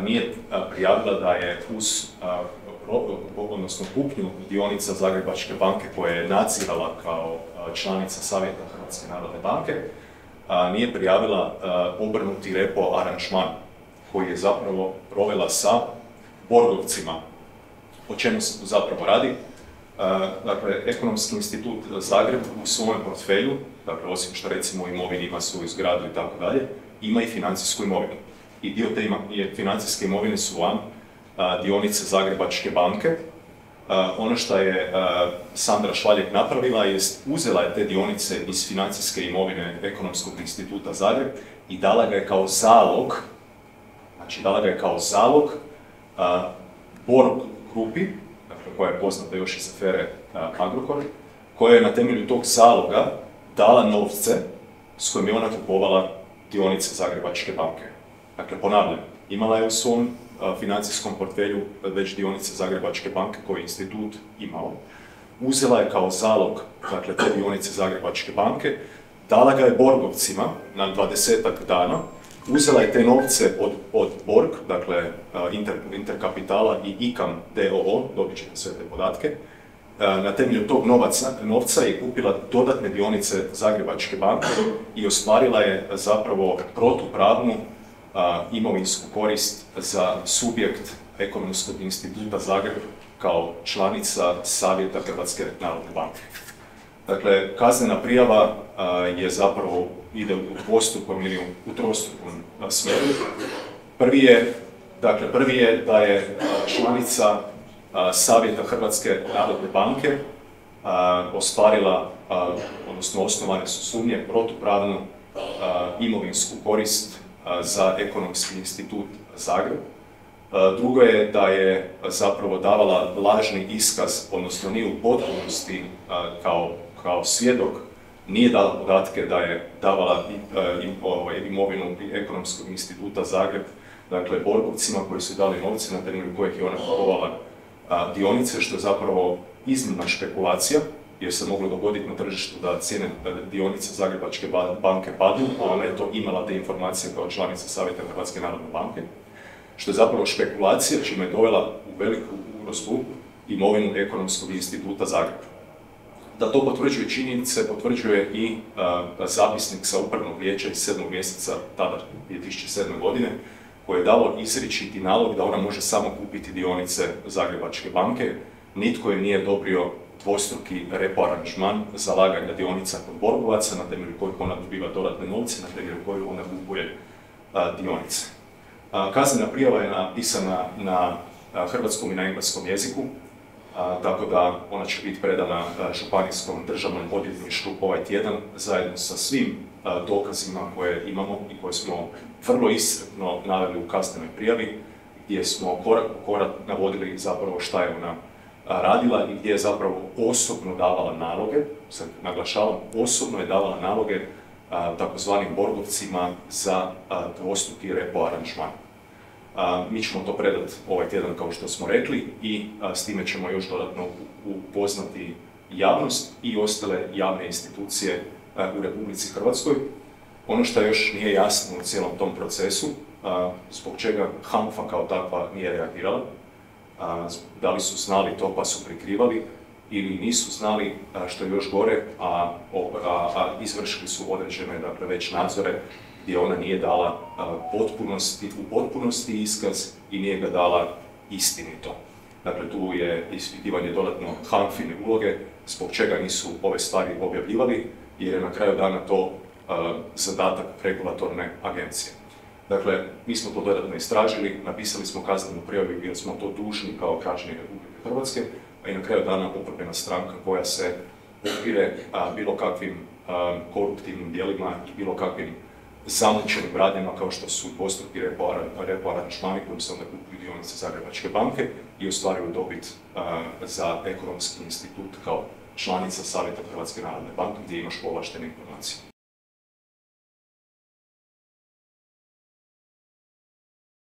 nije prijavila da je uz odnosno kupnju dionica Zagrebačke banke koje je nadzirala kao članica Savjeta Hrvatske narodne banke, nije prijavila obrnuti repo aranžman koji je zapravo provela sa borgovcima. O čemu se tu zapravo radi? Dakle, Ekonomski institut Zagreb u svojem portfelju, dakle, osim što recimo imovini ima svoju zgradu i tako dalje, ima i financijsku imovinu. I dio te financijske imovine su vam dionice Zagrebačke banke. Ono što je Sandra Švaljek napravila je uzela je te dionice iz financijske imovine Ekonomskog instituta Zagreb i dala ga je kao zalog, znači dala ga je kao zalog Borg grupi, dakle, koja je poznata još iz afere Agrokor, koja je na temelju tog zaloga dala novce s kojim je ona kupovala dionice Zagrebačke banke. Dakle, ponavljam, imala je u svom financijskom portfelju već dionice Zagrebačke banke koji je institut imao. Uzela je kao zalog dakle, te dionice Zagrebačke banke, dala ga je Borgovcima na dvadesetak dana, uzela je te novce od, od Borg, dakle Inter, Interkapitala i ICAM DOO, dobit ćete sve te podatke, na temelju tog novaca, novca je kupila dodatne dionice Zagrebačke banke i ostvarila je zapravo protupravnu imovinsku korist za subjekt Ekonomskog instituta Zagreb kao članica Savjeta Hrvatske narodne banke. Dakle, kaznena prijava je zapravo ide u dvostrukom ili u trostrukom smjeru. Prvi je, dakle, prvi je da je članica Savjeta Hrvatske narodne banke ostvarila, odnosno osnovane su sumnje, protupravnu imovinsku korist za Ekonomski institut Zagreb. Drugo je da je zapravo davala lažni iskaz, odnosno nije u potpunosti kao, kao svjedok, nije dala podatke da je davala ovaj, imovinu Ekonomskog instituta Zagreb, dakle borgovcima koji su dali novce na temelju kojih je ona kupovala dionice, što je zapravo iznimna špekulacija, jer se moglo dogoditi na tržištu da cijene dionice Zagrebačke banke padnu, a ona je to imala te informacije kao članica Savjeta Hrvatske narodne banke, što je zapravo špekulacija, čime je dovela u veliku ugrozbu imovinu Ekonomskog instituta Zagreb. Da to potvrđuje činjenice, potvrđuje i zapisnik sa upravnog vijeća iz 7. mjeseca tada 2007. godine, koje je dalo izričiti nalog da ona može samo kupiti dionice Zagrebačke banke, nitko je nije dobrio dvostruki repo aranžman za laganje dionica kod borgovaca na temelju kojih ona dobiva dodatne novce, na temelju kojih ona kupuje dionice. kaznena prijava je napisana na hrvatskom i na engleskom jeziku, tako da ona će biti predana Županijskom državnom odvjetništvu ovaj tjedan zajedno sa svim dokazima koje imamo i koje smo vrlo iscrpno naveli u kaznenoj prijavi, gdje smo korak po korak navodili zapravo šta je ona radila i gdje je zapravo osobno davala naloge, sad naglašavam, osobno je davala naloge takozvanim borgovcima za dvostruki repo aranžman. Mi ćemo to predati ovaj tjedan kao što smo rekli i s time ćemo još dodatno upoznati javnost i ostale javne institucije u Republici Hrvatskoj. Ono što još nije jasno u cijelom tom procesu, zbog čega HANFA kao takva nije reagirala, da li su znali to pa su prikrivali ili nisu znali što je još gore, a, izvršili su određene dakle, već nadzore gdje ona nije dala potpunosti, u potpunosti iskaz i nije ga dala istinito. Dakle, tu je ispitivanje dodatno hanfine uloge, zbog čega nisu ove stvari objavljivali, jer je na kraju dana to zadatak regulatorne agencije. Dakle, mi smo to dodatno istražili, napisali smo kaznenu prijavu jer smo to dužni kao građani Republike Hrvatske, a i na kraju dana oporbena stranka koja se upire bilo kakvim koruptivnim dijelima i bilo kakvim zamućenim radnjama kao što su dvostruki repo aranžmani kojim se onda kupuju dionice Zagrebačke banke i ostvaruju dobit za ekonomski institut kao članica Savjeta Hrvatske narodne banke gdje imaš povlaštene informacije.